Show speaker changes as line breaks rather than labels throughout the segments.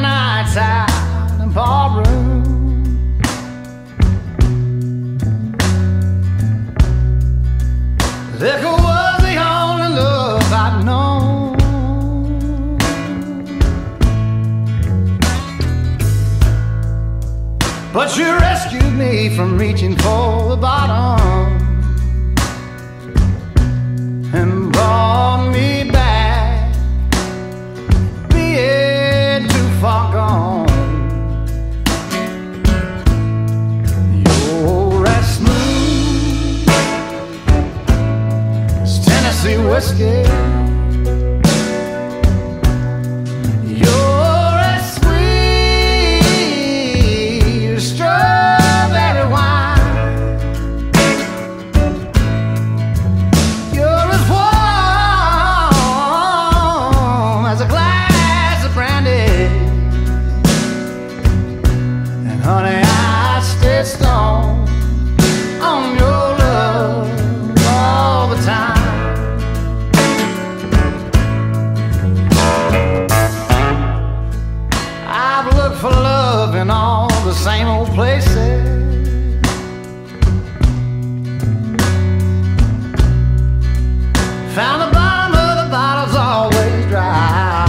nights out in ballroom. Liquor was the only love I'd known. But you rescued me from reaching for the bottom and whiskey. In all the same old places. Found the bottom of the bottle's always dry.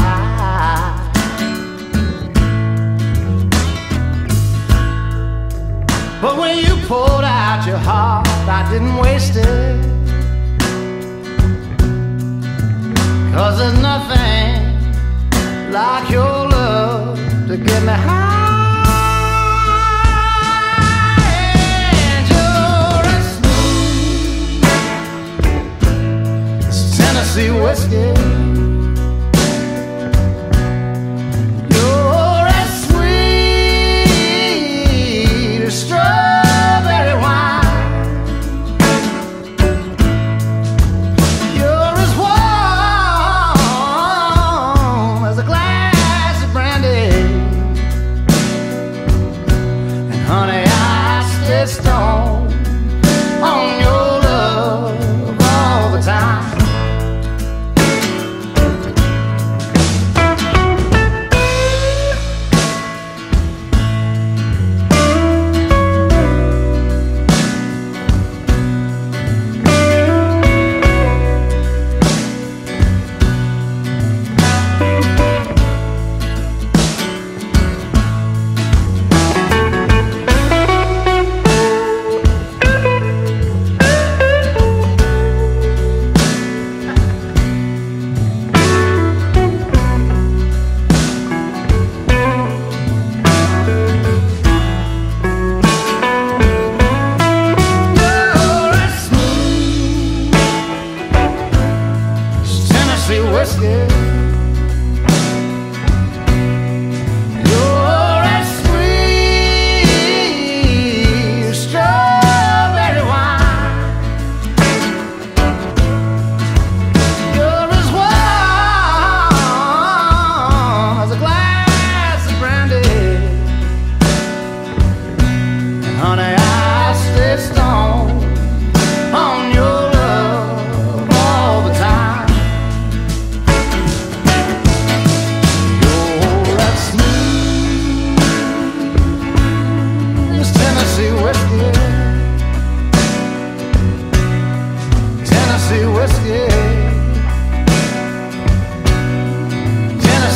But when you poured out your heart, I didn't waste it. Cause there's nothing like your love to get me high.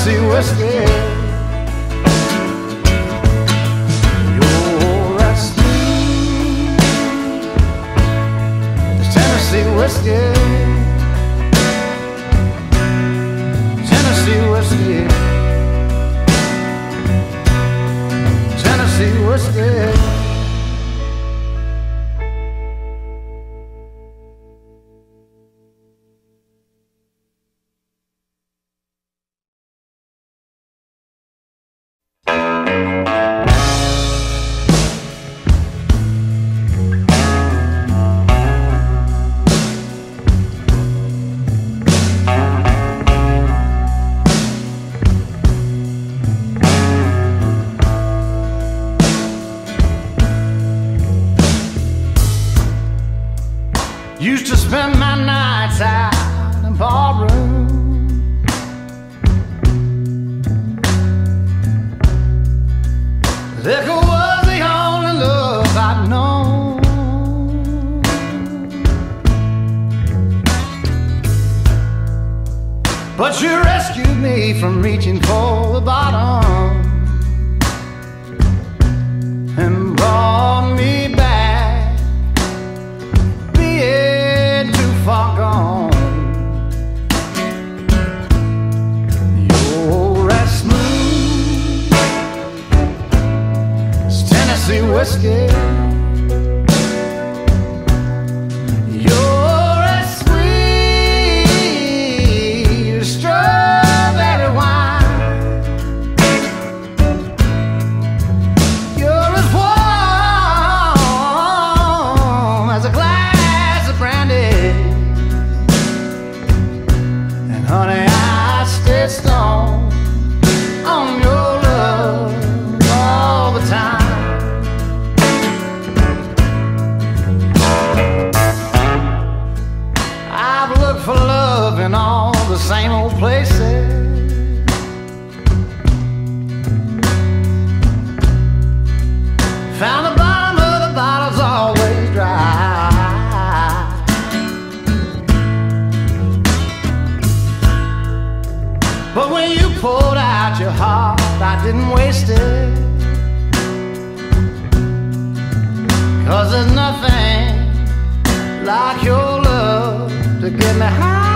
Tennessee whiskey. Used to spend my nights out in the barroom. Liquor was the only love I'd known. But you rescued me from reaching for the bottom and brought. whiskey. same old places. Found the bottom of the bottle's always dry. But when you pulled out your heart, I didn't waste it. Cause there's nothing like your love to get me high.